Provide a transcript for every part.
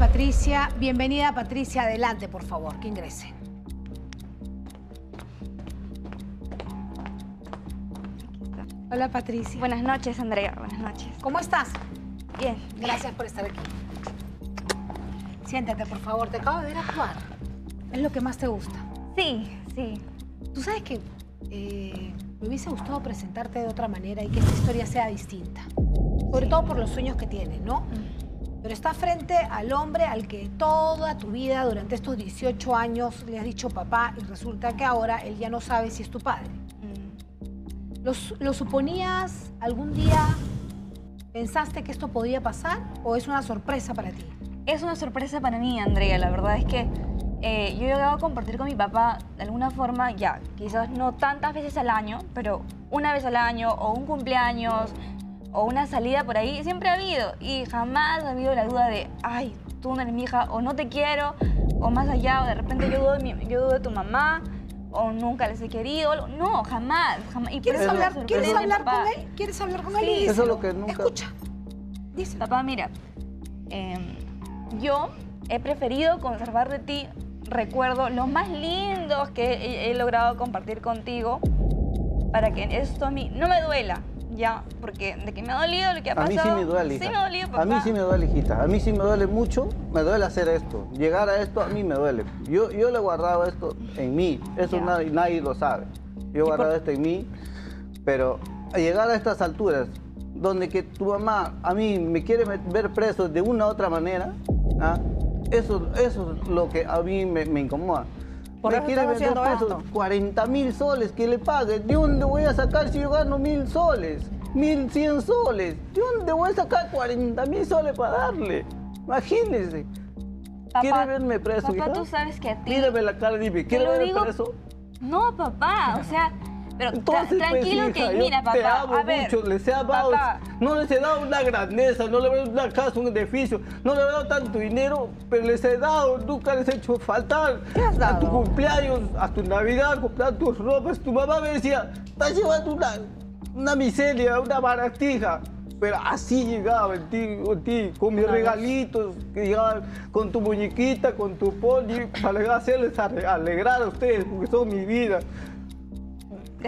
Patricia. Bienvenida, Patricia. Adelante, por favor, que ingrese. Hola, Patricia. Buenas noches, Andrea. Buenas noches. ¿Cómo estás? Bien. Gracias por estar aquí. Siéntate, por favor. Te acabo de ver actuar. Es lo que más te gusta. Sí, sí. Tú sabes que eh, me hubiese gustado presentarte de otra manera y que esta historia sea distinta. Sobre todo por los sueños que tienes, ¿no? Mm. Pero está frente al hombre al que toda tu vida, durante estos 18 años, le has dicho papá y resulta que ahora él ya no sabe si es tu padre. Mm. ¿Lo, su- lo suponías algún día? ¿Pensaste que esto podía pasar o es una sorpresa para ti? Es una sorpresa para mí, Andrea. La verdad es que eh, yo he llegado a compartir con mi papá de alguna forma, ya, quizás no tantas veces al año, pero una vez al año o un cumpleaños o una salida por ahí, siempre ha habido. Y jamás ha habido la duda de, ay, tú no eres mi hija, o no te quiero, o más allá, o de repente yo dudo de, mi- yo dudo de tu mamá, o nunca les he querido. No, jamás, jamás. Y por ¿Quieres hablar, sorpresa ¿quieres de mi hablar papá. con él? ¿Quieres hablar con él? Sí. Y Eso es lo que nunca- Escucha. Díselo. Papá, mira, em, yo he preferido conservar de ti recuerdos los más lindos que he, he logrado compartir contigo para que esto a mí no me duela, ya, porque de que me ha dolido lo que ha A pasado. mí sí me duele, hija. Sí me ha dolido, papá. A mí sí me duele, hijita. A mí sí me duele mucho. Me duele hacer esto. Llegar a esto a mí me duele. Yo, yo le he guardado esto en mí. Eso nadie, nadie lo sabe. Yo he guardado esto en mí. Pero a llegar a estas alturas, donde que tu mamá a mí me quiere ver preso de una u otra manera, ¿ah? eso, eso es lo que a mí me, me incomoda. Por me quiere preso esto. 40 mil soles que le pague. ¿De dónde voy a sacar si yo gano mil soles? Mil cien soles. ¿De dónde voy a sacar 40 mil soles para darle? Imagínese. Papá, ¿Quiere verme preso, Papá, hija? tú sabes que a ti... Mírame la cara y dime, ¿quiere verme digo- preso? No, papá, o sea... Pero tra- pues, tranquilo hija, que, mira, papá, te amo a ver, mucho, les he amado, papá, no les he dado una grandeza, no les he dado una casa, un edificio, no les he dado tanto dinero, pero les he dado, nunca les he hecho faltar. ¿Qué has A tu dado? cumpleaños, a tu Navidad, comprar tus ropas, tu mamá me decía, estás llevando una, una miseria, una baratija. Pero así llegaba en ti, en ti, con mis regalitos, que llegaban con tu muñequita, con tu pony, para hacerles ale- alegrar a ustedes, porque son mi vida.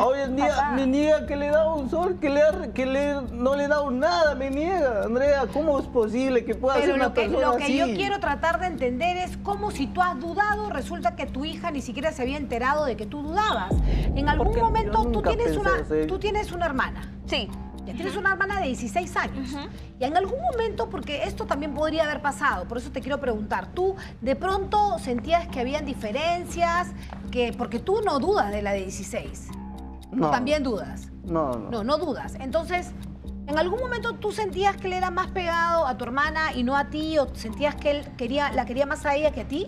Hoy en día Papá. me niega que le da un sol, que, le, ha- que le, no le he dado nada, me niega. Andrea, ¿cómo es posible que pueda Pero ser una que, persona lo que así? yo quiero tratar de entender es cómo si tú has dudado, resulta que tu hija ni siquiera se había enterado de que tú dudabas. En algún Porque momento tú tienes, una, hacer- tú tienes una hermana. sí, Ya tienes una hermana de 16 años. Y en algún momento, porque esto también podría haber pasado, por eso te quiero preguntar, ¿tú de pronto sentías que habían diferencias? Que, porque tú no dudas de la de 16. No. También dudas. No, no. No, no dudas. Entonces, ¿en algún momento tú sentías que él era más pegado a tu hermana y no a ti? ¿O sentías que él quería, la quería más a ella que a ti?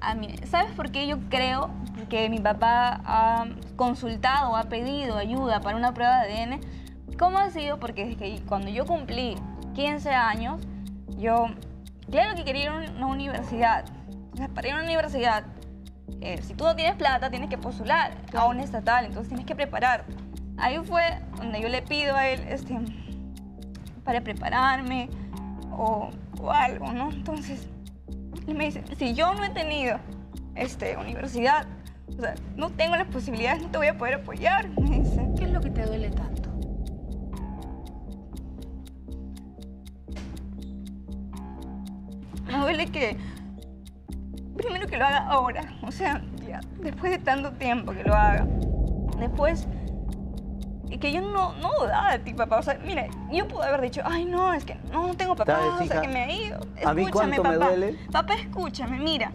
A mí, ¿Sabes por qué yo creo que mi papá ha consultado, ha pedido ayuda para una prueba de ADN? ¿Cómo ha sido? Porque es que cuando yo cumplí 15 años, yo, claro que quería ir a una universidad. Entonces, para ir a una universidad, eh, si tú no tienes plata, tienes que postular a una estatal, entonces tienes que preparar. Ahí fue donde yo le pido a él este, para prepararme o, o algo, ¿no? Entonces, él me dice, si yo no he tenido este, universidad, o sea, no tengo las posibilidades, no te voy a poder apoyar, me dice. ¿Qué es lo que te duele tanto? Me duele que, primero que lo haga ahora, o sea, ya, después de tanto tiempo que lo haga. Después, que yo no, no dudaba de ti, papá. O sea, mira, yo pude haber dicho, ay, no, es que no tengo papá, ¿Sabes, o sea, que me ha ido. A mí Escúchame, me papá. duele. Papá, escúchame, mira.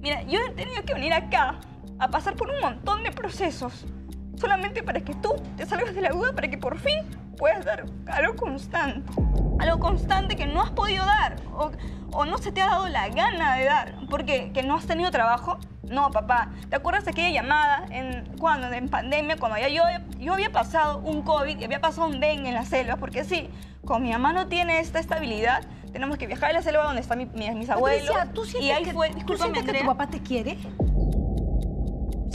Mira, yo he tenido que venir acá a pasar por un montón de procesos solamente para que tú te salgas de la duda, para que por fin puedas dar algo constante. Algo constante que no has podido dar o, o no se te ha dado la gana de dar. Porque que no has tenido trabajo. No, papá. ¿Te acuerdas de aquella llamada en, cuando, en pandemia, cuando ya yo, yo había pasado un COVID y había pasado un dengue en la selva? Porque sí, como mi mamá no tiene esta estabilidad, tenemos que viajar a la selva donde están mi- mi- mis abuelos. Patricia, ¿tú sientes, y ahí que, fue, ¿tú sientes que tu papá te quiere?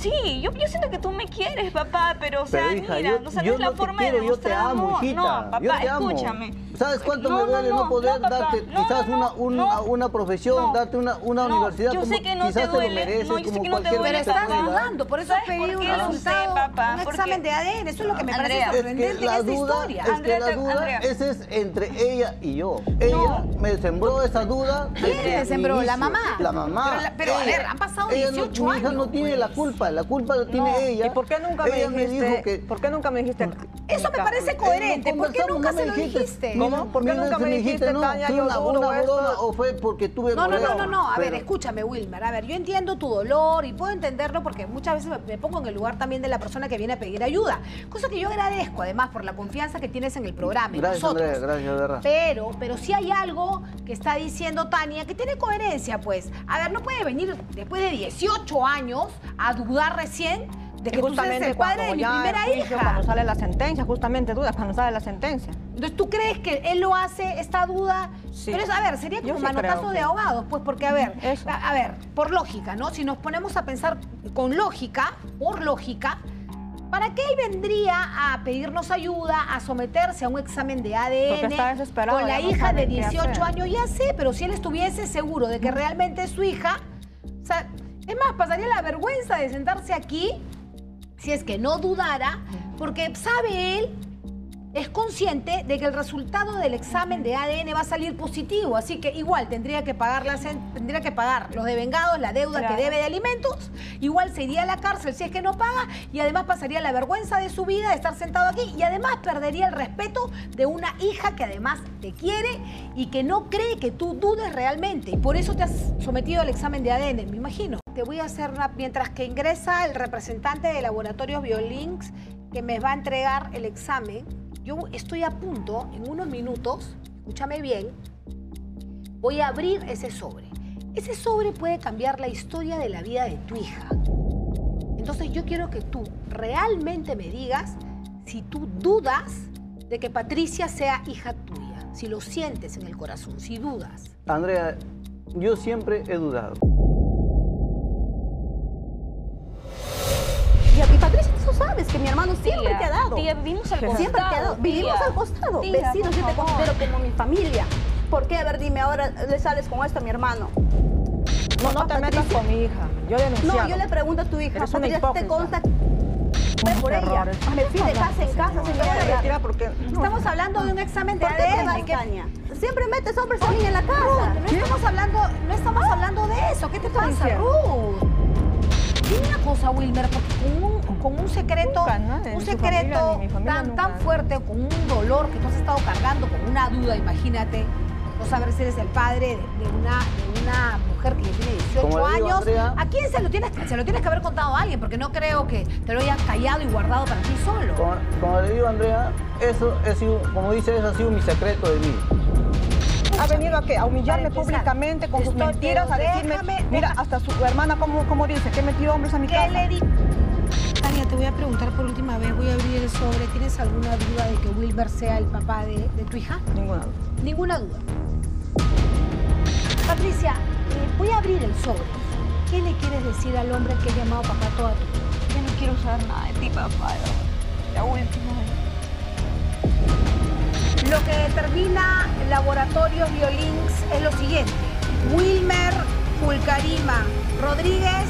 Sí, yo, yo siento que tú me quieres, papá, pero o sea, Pero hija, mira, yo, no sabes yo la no forma quiero, de yo te demostrar amo, amor. hijita. No, papá, yo te amo. escúchame. ¿Sabes cuánto No, me no, duele no, no, poder papá, darte no, quizás no, una, una, no. una profesión, No. darte una, una No, universidad yo como sé que no quizás te te, lo duele, mereces no, yo sé como que no te cualquier duele, Pero estás dudando, por eso ¿Sabes pedí un resultado, papá, un porque- examen de ADN. Eso es lo que me Andrea, parece Es que sorprendente la en esta duda, historia. es que Andrea, la duda, Andrea. ese es entre ella y yo. Ella me sembró esa duda. ¿Quién el sembró? ¿La mamá? La mamá. Pero a ver, han pasado ella no- 18 Mi hija no años, tiene la pues. Culpa, la culpa la tiene No, ella. ¿Y por qué nunca me ella me dijiste? dijo que ¿Por qué nunca me dijiste? Eso me parece coherente. ¿Por qué nunca se lo dijiste. ¿Cómo? ¿Por qué nunca me dijiste, no, Tania, yo una, broma o fue porque tuve No, no, no, no, no. A ver, escúchame, Wilmer. A ver, yo entiendo tu dolor y puedo entenderlo porque muchas veces me, pongo en el lugar también de la persona que viene a pedir ayuda. Cosa que yo agradezco, además, por la confianza que tienes en el programa. Gracias. Andrea, gracias, de verdad. Pero, pero sí hay algo que está diciendo Tania que tiene coherencia, pues. A ver, no puede venir después de 18 años a dudar recién de que tú seas justamente el padre de mi primera juicio, hija. Cuando sale la sentencia, justamente dudas cuando sale la sentencia. Entonces, ¿tú crees que él lo hace, esta duda? Sí. Pero es, a ver, sería como sí manotazo creo de ahogados, pues, porque, a ver, Eso. a, a ver, por lógica, ¿no? Si nos ponemos a pensar con lógica, por lógica, ¿para qué él vendría a pedirnos ayuda, a someterse a un examen de ADN está desesperado, con la no hija de qué 18 hacer. años? Ya sé, pero si él estuviese seguro de que realmente es su hija, o sea, es más, pasaría la vergüenza de sentarse aquí si es que no dudara, porque sabe él, es consciente de que el resultado del examen de ADN va a salir positivo, así que igual tendría que pagar, la tendría que pagar los devengados, la deuda Claro. que debe de alimentos, igual se iría a la cárcel si es que no paga y además pasaría la vergüenza de su vida de estar sentado aquí y además perdería el respeto de una hija que además te quiere y que no cree que tú dudes realmente y por eso te has sometido al examen de ADN, me imagino. Te voy a hacer una, mientras que ingresa el representante de Laboratorios Biolinks que me va a entregar el examen, yo estoy a punto, en unos minutos, escúchame bien, voy a abrir ese sobre. Ese sobre puede cambiar la historia de la vida de tu hija. Entonces yo quiero que tú realmente me digas si tú dudas de que Patricia sea hija tuya, si lo sientes en el corazón, si dudas. Andrea, yo siempre he dudado. Y Patricia, tú sabes que mi hermano siempre Tía, te ha dado. Tía, vivimos al costado. Siempre te ha dado. Vivimos tía. al costado. Tía, Vecinos, yo te considero como mi familia. ¿Por qué? A ver, dime, ahora le sales con esto a mi hermano. No, no te metas con mi hija. Yo denunciado. No, yo le pregunto a tu hija, Eres una Patricia, ¿te consta? Fue por ella. Me fui de casa en casa, señora. porque... Estamos hablando de un examen de ¿Por qué te ADN. Siempre metes hombres a mí en la casa. Ruth, no estamos hablando, no estamos hablando de eso. ¿Qué te pasa? Ruth? Dime una cosa, Wilmer, porque con un, con un secreto, Nunca, ¿no? En un secreto familia, tan, tan fuerte, con un dolor que tú has estado cargando, con una duda, imagínate, no saber si eres el padre de, una, de una mujer que ya tiene 18 Como le digo, años. Andrea- ¿A quién se lo, tienes, se lo tienes que haber contado a alguien? Porque no creo que te lo hayan callado y guardado para ti solo. Como, como le digo, Andrea, eso ha sido, como dice, eso ha sido mi secreto de mí. Ha venido a, qué? a humillarme públicamente con sus mentiras, a decirme, déjame- mira, deja- hasta su hermana, ¿cómo, cómo dice? Que metió hombres a mi ¿Qué casa. le di? Tania, te voy a preguntar por última vez, voy a abrir el sobre. ¿Tienes alguna duda de que Wilber sea el papá de, de tu hija? Ninguna duda. Ninguna duda. Patricia, eh, voy a abrir el sobre. ¿Qué le quieres decir al hombre que ha llamado papá toda tu vida? Ya no quiero saber nada de ti, papá. La última vez. Lo que determina Laboratorios Biolinks es lo siguiente. Wilmer Pulcarima Rodríguez